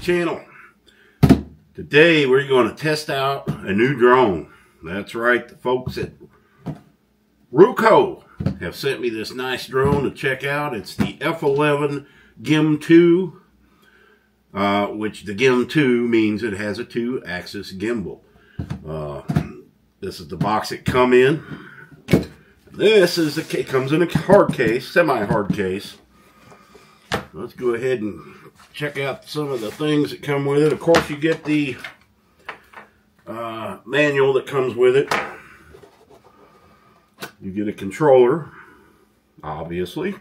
channel. Today we're going to test out a new drone. That's right, the folks at Ruko have sent me this nice drone to check out. It's the F11 GIM 2, uh, which the GIM 2 means it has a two-axis gimbal. Uh, this is the box it come in. This is the it comes in a hard case, semi-hard case. Let's go ahead and check out some of the things that come with it. Of course, you get the uh, manual that comes with it. You get a controller, obviously,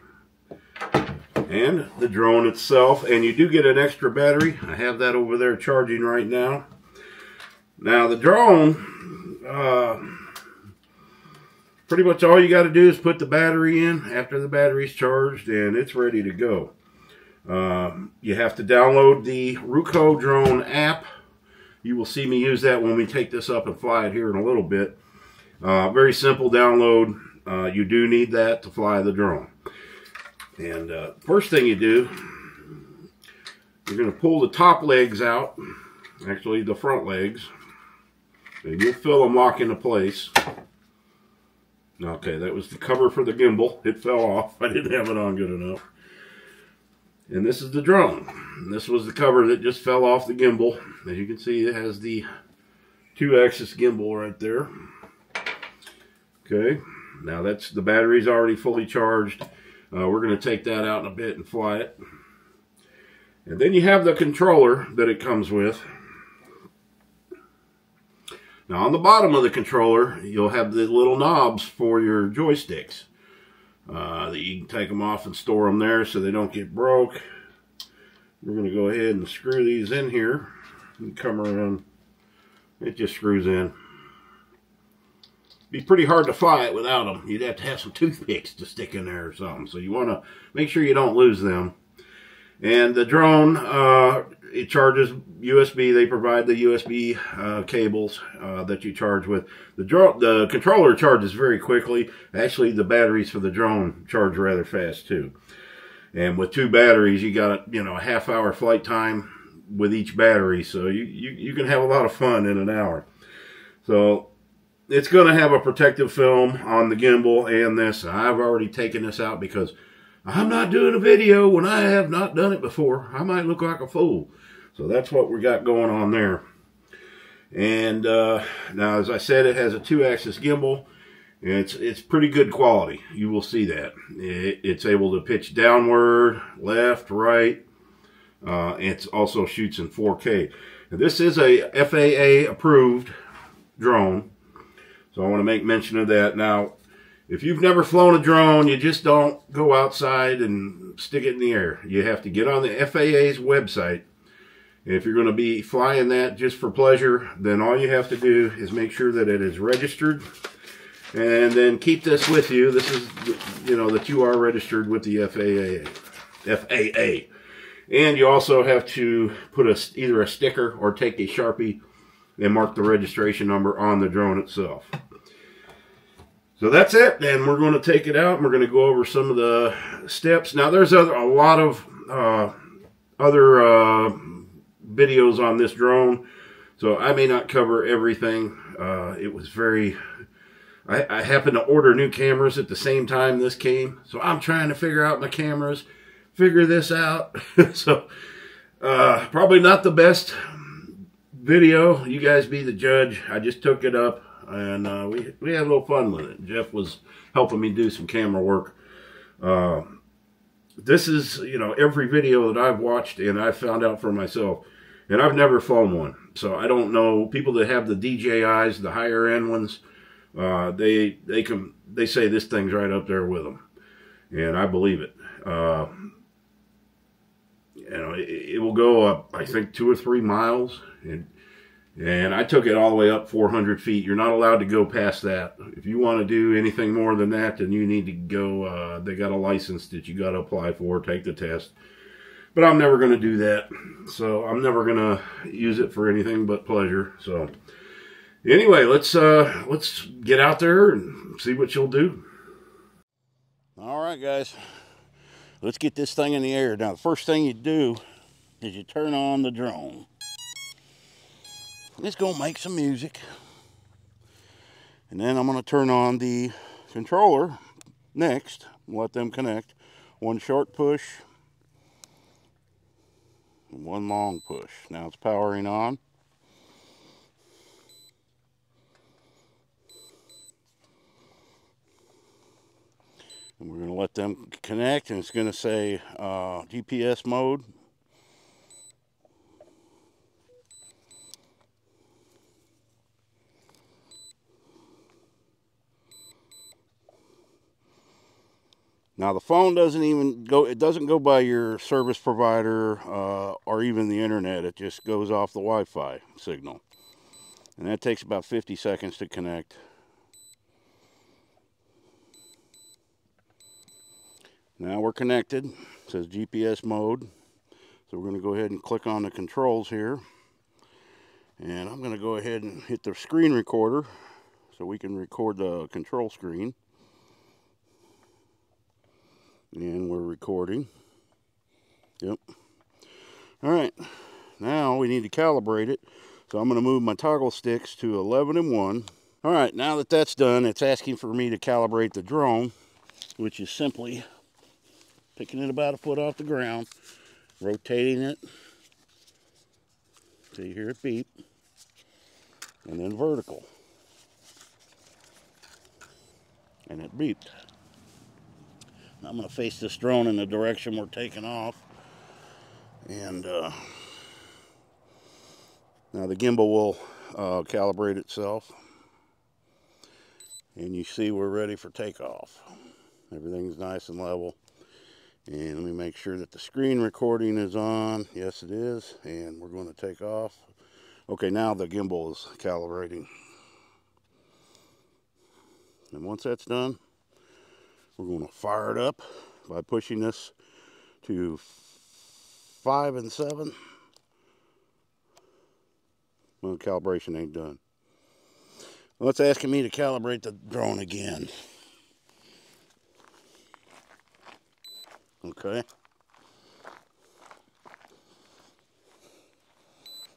and the drone itself. And you do get an extra battery. I have that over there charging right now. Now, the drone, uh, pretty much all you got to do is put the battery in after the battery's charged, and it's ready to go. Um, you have to download the Ruko drone app. You will see me use that when we take this up and fly it here in a little bit. Uh, very simple download. Uh, you do need that to fly the drone. And uh, first thing you do, you're going to pull the top legs out, actually the front legs, and you'll feel them lock into place. Okay, that was the cover for the gimbal. It fell off. I didn't have it on good enough. And this is the drone. And this was the cover that just fell off the gimbal. As you can see, it has the two-axis gimbal right there. Okay, now that's the battery's already fully charged. Uh, we're going to take that out in a bit and fly it. And then you have the controller that it comes with. Now on the bottom of the controller, you'll have the little knobs for your joysticks. Uh, that you can take them off and store them there so they don't get broke. We're going to go ahead and screw these in here and come around. It just screws in. Be pretty hard to fly it without them. You'd have to have some toothpicks to stick in there or something. So you want to make sure you don't lose them. And the drone, uh, it charges USB. They provide the USB uh, cables uh, that you charge with. The drone, the controller charges very quickly. Actually, the batteries for the drone charge rather fast too. And with two batteries, you got you know a half hour flight time with each battery, so you you, you can have a lot of fun in an hour. So it's going to have a protective film on the gimbal and this. I've already taken this out because I'm not doing a video when I have not done it before. I might look like a fool. So that's what we got going on there. And uh, now, as I said, it has a two-axis gimbal. It's it's pretty good quality. You will see that. It, it's able to pitch downward, left, right. Uh, it also shoots in 4K. Now, this is a FAA approved drone. So I want to make mention of that. Now, if you've never flown a drone, you just don't go outside and stick it in the air. You have to get on the FAA's website. And if you're going to be flying that just for pleasure, then all you have to do is make sure that it is registered and then keep this with you. This is, you know, that you are registered with the FAA. FAA. And you also have to put a, either a sticker or take a Sharpie and mark the registration number on the drone itself. So that's it. And we're going to take it out and we're going to go over some of the steps. Now, there's other, a lot of uh, other uh, videos on this drone. So I may not cover everything. Uh, it was very... I, I happened to order new cameras at the same time this came. So I'm trying to figure out my cameras, figure this out. so uh, probably not the best video. You guys be the judge. I just took it up and uh, we, we had a little fun with it. Jeff was helping me do some camera work. Uh, this is, you know, every video that I've watched and I've found out for myself. And I've never flown one. So I don't know. People that have the DJIs, the higher end ones, uh, they they can they say this thing's right up there with them. And I believe it. Uh, you know, it, it, will go up, I think, two or three miles. And and I took it all the way up 400 feet. You're not allowed to go past that. If you want to do anything more than that, then you need to go. Uh, they got a license that you got to apply for, take the test. But I'm never going to do that. So I'm never going to use it for anything but pleasure. So anyway, let's uh, let's get out there and see what you'll do. All right, guys. Let's get this thing in the air. Now, the first thing you do is you turn on the drone. It's going to make some music. And then I'm going to turn on the controller next. Let them connect. One short push. One long push. Now it's powering on. And we're going to let them connect and it's going to say uh, GPS mode Now the phone doesn't even go, it doesn't go by your service provider uh, or even the internet. It just goes off the Wi-Fi signal. And that takes about 50 seconds to connect. Now we're connected. It says GPS mode. So we're going to go ahead and click on the controls here. And I'm going to go ahead and hit the screen recorder so we can record the control screen and we're recording. Yep. All right. Now we need to calibrate it. So I'm going to move my toggle sticks to 11 and 1 all right now that that's done it's asking for me to calibrate the drone which is simply picking it about a foot off the ground rotating it so you hear it beep and then vertical. And it beeped I'm going to face this drone in the direction we're taking off. And uh, now the gimbal will uh, calibrate itself. And you see we're ready for takeoff. Everything's nice and level. And let me make sure that the screen recording is on. Yes, it is. And we're going to take off. Okay, now the gimbal is calibrating. And once that's done, we're going to fire it up by pushing this to five and seven. Well, calibration ain't done. Well, it's asking me to calibrate the drone again. Okay.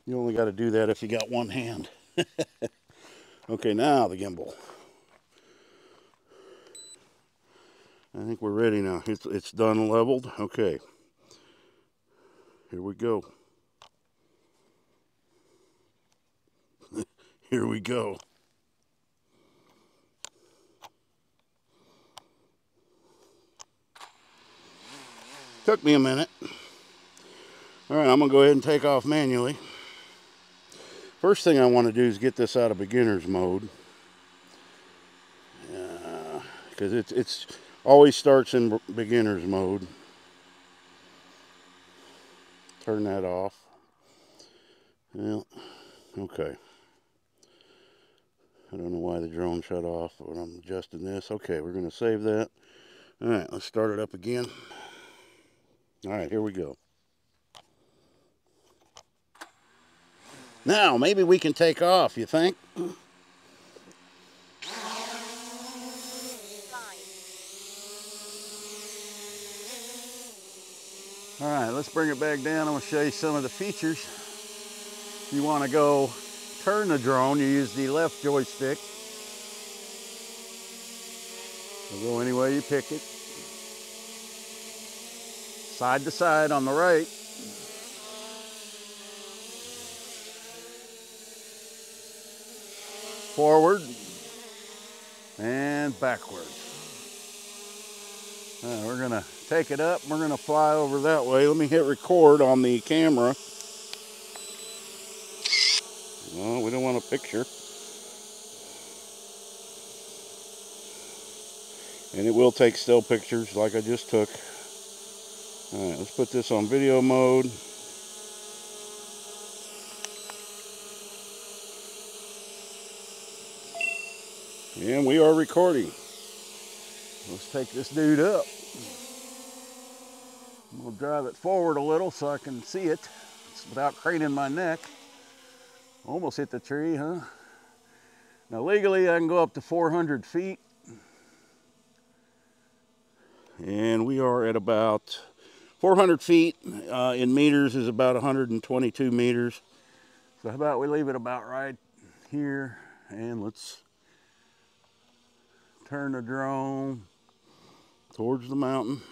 You only got to do that if you got one hand. okay, now the gimbal. I think we're ready now. It's, it's done leveled. Okay. Here we go. Here we go. Took me a minute. All right, I'm going to go ahead and take off manually. First thing I want to do is get this out of beginner's mode. Because uh, it's, it's always starts in beginner's mode. Turn that off. Well, okay. I don't know why the drone shut off, when I'm adjusting this. Okay, we're going to save that. All right, let's start it up again. All right, here we go. Now, maybe we can take off, you think? All right, let's bring it back down. I'm gonna show you some of the features. If you wanna go turn the drone, you use the left joystick. It'll go any way you pick it. Side to side on the right. Forward and backwards. Uh, we're gonna take it up. We're gonna fly over that way. Let me hit record on the camera. Well, we don't want a picture. And it will take still pictures like I just took. All right, let's put this on video mode. And we are recording. Let's take this dude up. I'm gonna drive it forward a little so I can see it without craning my neck. Almost hit the tree, huh? Now legally I can go up to 400 feet. And we are at about 400 feet uh, in meters is about 122 meters. So how about we leave it about right here and let's turn the drone towards the mountain.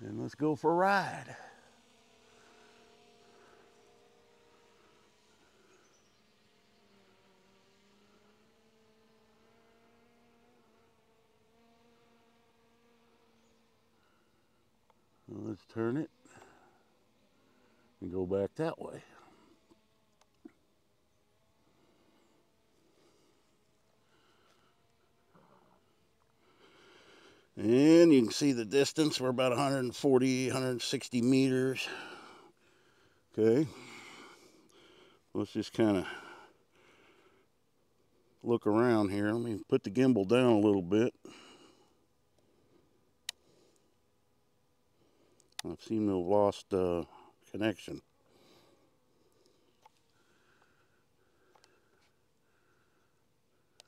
And let's go for a ride. Let's turn it and go back that way. And you can see the distance. We're about 140, 160 meters. Okay. Let's just kind of look around here. Let me put the gimbal down a little bit. I seem to have lost uh, connection.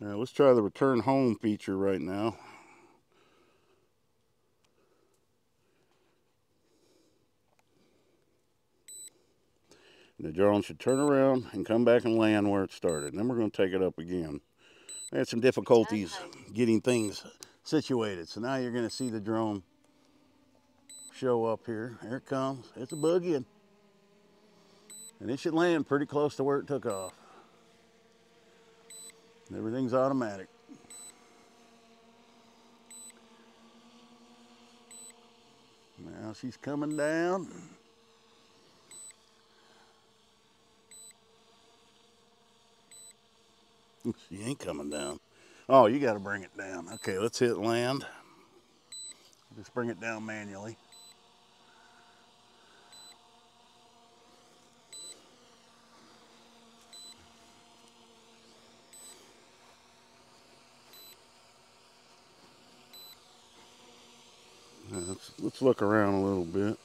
All right, let's try the return home feature right now. The drone should turn around and come back and land where it started. And then we're going to take it up again. I had some difficulties getting things situated. So now you're going to see the drone show up here. Here it comes. It's a boogie. And it should land pretty close to where it took off. Everything's automatic. Now she's coming down. She ain't coming down. Oh, you got to bring it down. Okay, let's hit land. Just bring it down manually. Let's, let's look around a little bit.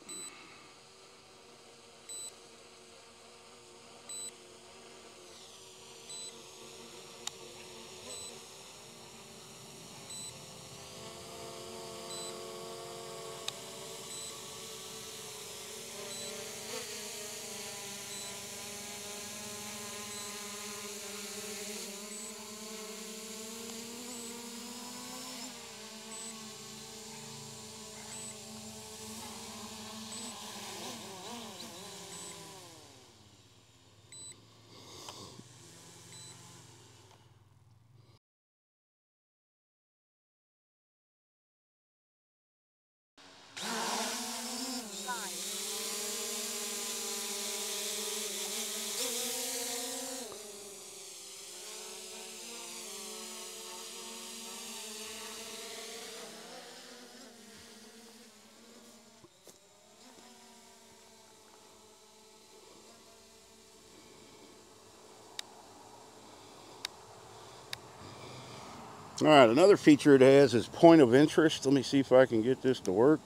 All right, another feature it has is point of interest. Let me see if I can get this to work.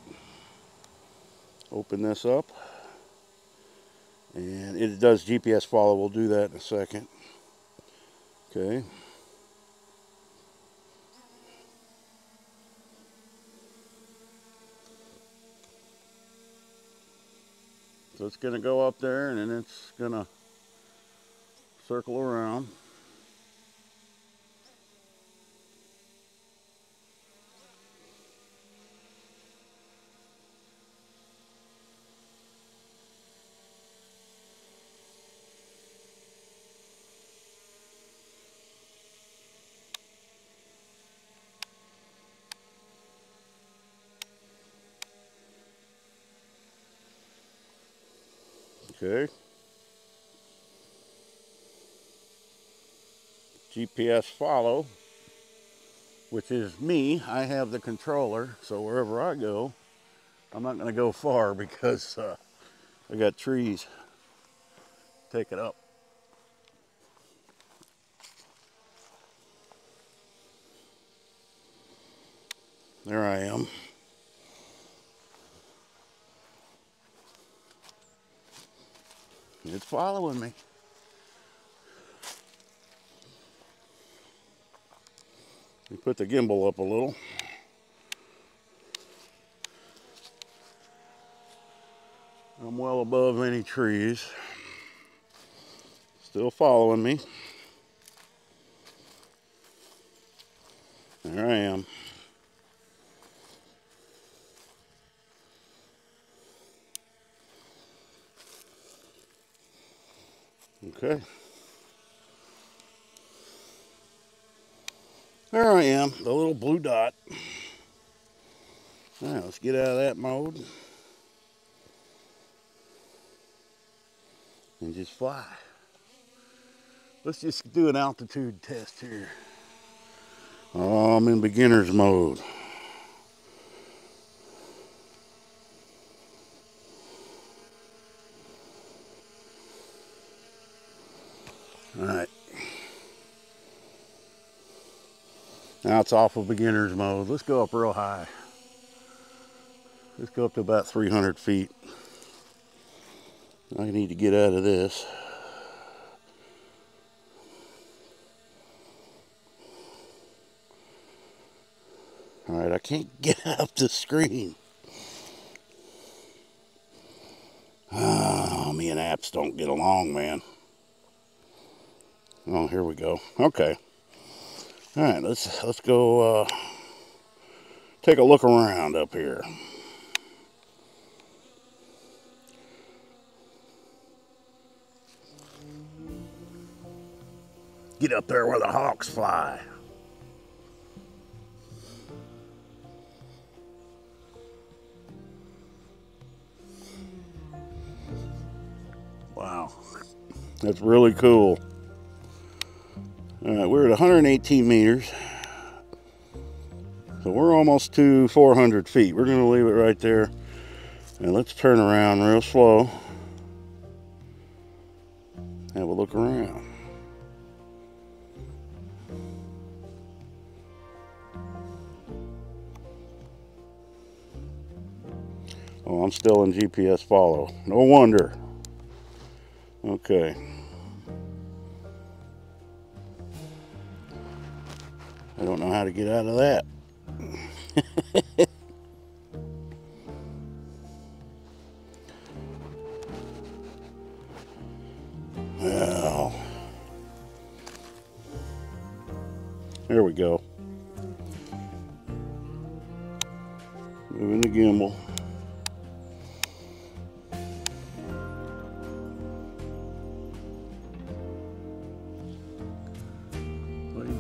Open this up. And it does GPS follow. We'll do that in a second. Okay. So it's going to go up there and then it's going to circle around. Okay. GPS follow, which is me. I have the controller, so wherever I go, I'm not going to go far because uh, I got trees. Take it up. There I am. It's following me. We put the gimbal up a little. I'm well above any trees. Still following me. There I am. Okay. There I am, the little blue dot. All right, let's get out of that mode. And just fly. Let's just do an altitude test here. Oh, I'm in beginner's mode. Now it's off of beginner's mode. Let's go up real high. Let's go up to about 300 feet. I need to get out of this. All right, I can't get up the screen. Oh, me and apps don't get along, man. Oh, here we go. Okay. All right, let's let's go uh, take a look around up here. Get up there where the hawks fly. Wow, that's really cool. All right, we're at 118 meters. So we're almost to 400 feet. We're gonna leave it right there. And let's turn around real slow. Have a look around. Oh, I'm still in GPS follow. No wonder. Okay. Don't know how to get out of that. well, there we go. Moving the gimbal.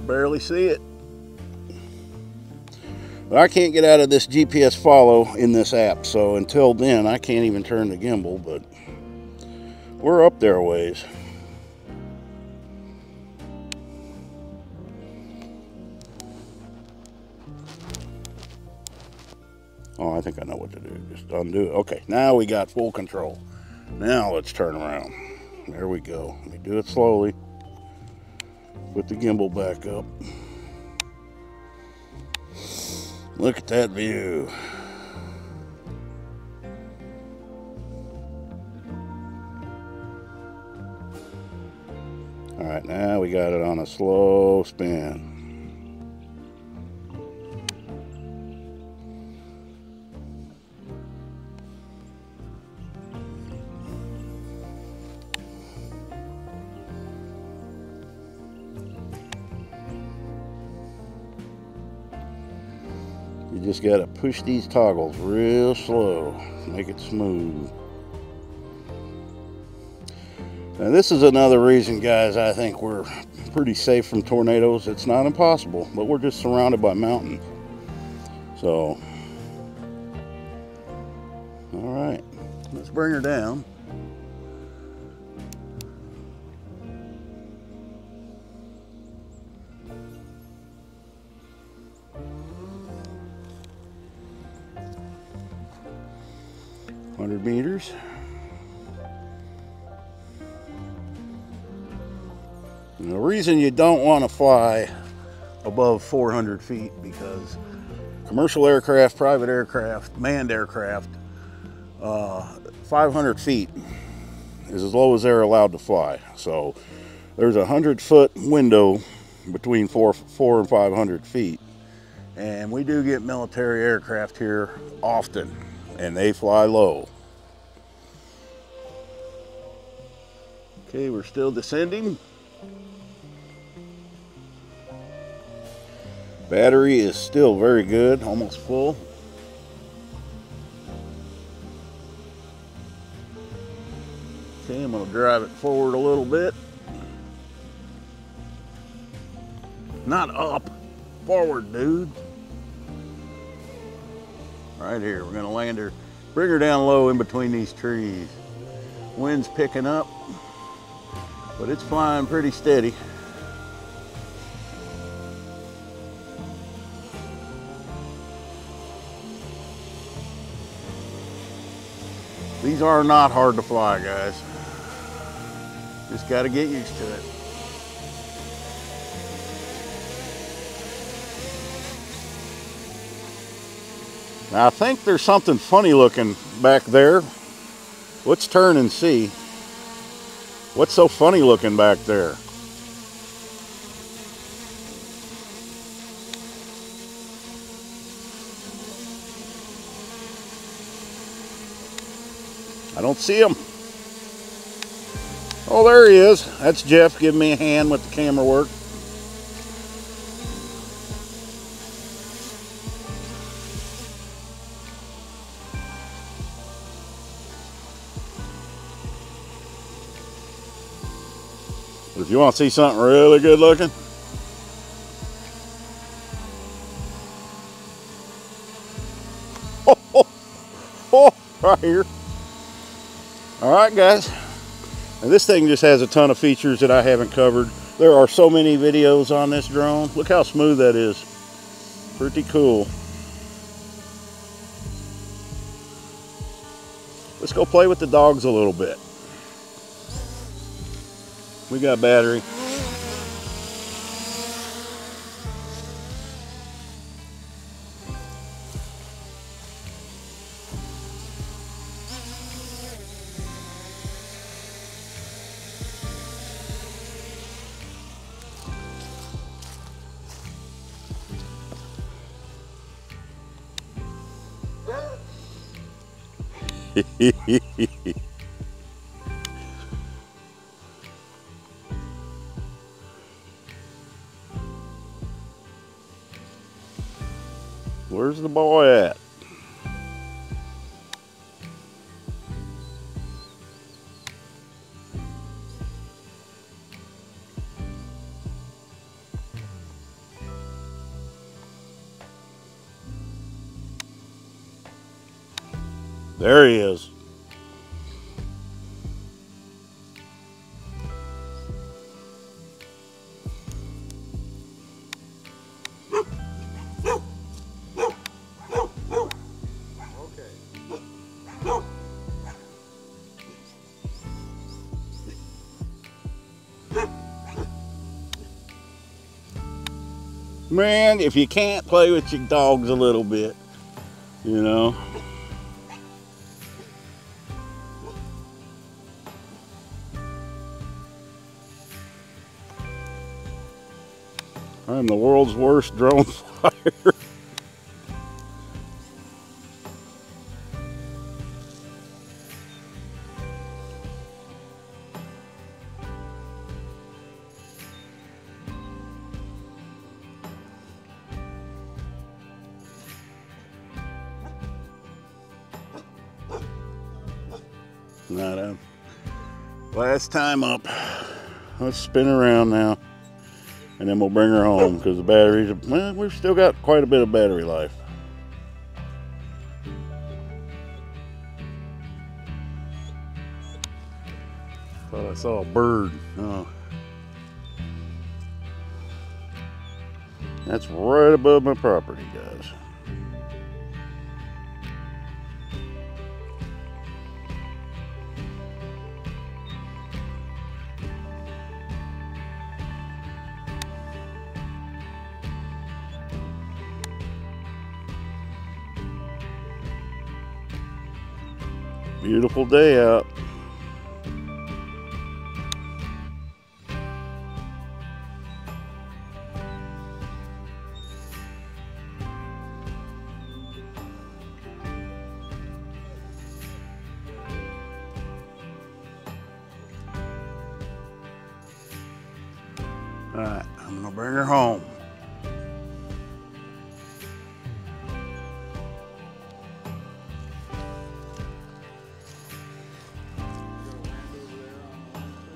barely see it. But I can't get out of this GPS follow in this app, so until then I can't even turn the gimbal, but we're up there ways. Oh, I think I know what to do. Just undo it. Okay, now we got full control. Now let's turn around. There we go. Let me do it slowly. Put the gimbal back up. Look at that view. All right, now we got it on a slow spin. Just got to push these toggles real slow, make it smooth. Now this is another reason, guys, I think we're pretty safe from tornadoes. It's not impossible, but we're just surrounded by mountains. So, all right, let's bring her down. Reason you don't want to fly above 400 feet because commercial aircraft, private aircraft, manned aircraft, uh, 500 feet is as low as they're allowed to fly. So there's a hundred foot window between four, four and 500 feet. And we do get military aircraft here often, and they fly low. Okay, we're still descending. Battery is still very good, almost full. Okay, I'm gonna drive it forward a little bit. Not up, forward, dude. Right here, we're gonna land her, bring her down low in between these trees. Wind's picking up, but it's flying pretty steady. These are not hard to fly, guys. Just got to get used to it. Now I think there's something funny looking back there. Let's turn and see. What's so funny looking back there? Don't see him. Oh, there he is. That's Jeff giving me a hand with the camera work. But if you want to see something really good looking, oh, oh, oh right here. All right, guys. And this thing just has a ton of features that I haven't covered. There are so many videos on this drone. Look how smooth that is. Pretty cool. Let's go play with the dogs a little bit. We got battery. Boy at? There he is. Man, if you can't play with your dogs a little bit, you know. I'm the world's worst drone flyer. Not a last time up. Let's spin around now and then we'll bring her home because the batteries, well, we've still got quite a bit of battery life. Thought I saw a bird. Oh. That's right above my property, guys. beautiful day out. All right, I'm gonna bring her home.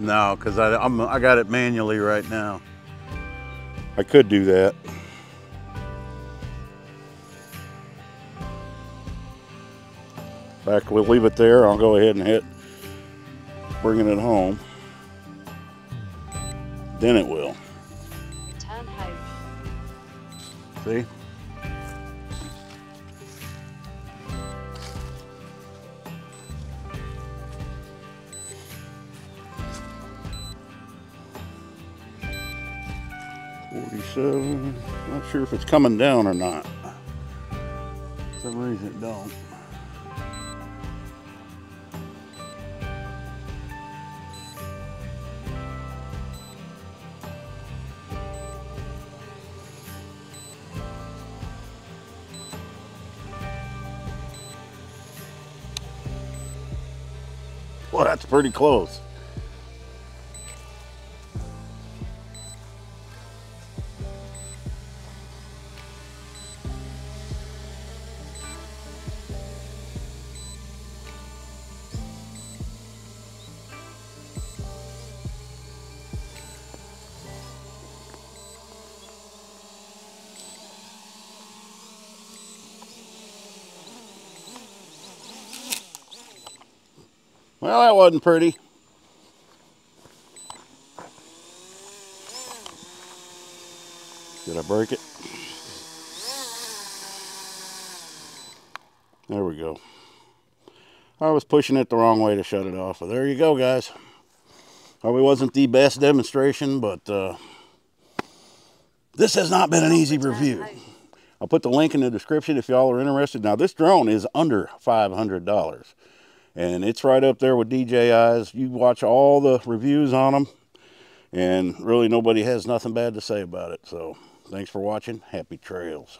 No, because I I'm, I got it manually right now. I could do that. In fact, we'll leave it there. I'll go ahead and hit bringing it home. Then it will. Return See? Forty-seven. Um, not sure if it's coming down or not. For some reason it don't. Well, that's pretty close. Well, that wasn't pretty. Did I break it? There we go. I was pushing it the wrong way to shut it off. There you go, guys. Probably wasn't the best demonstration, but uh, this has not been an easy review. I'll put the link in the description if y'all are interested. Now, this drone is under $500 and it's right up there with DJI's. You watch all the reviews on them, and really nobody has nothing bad to say about it. So thanks for watching. Happy trails.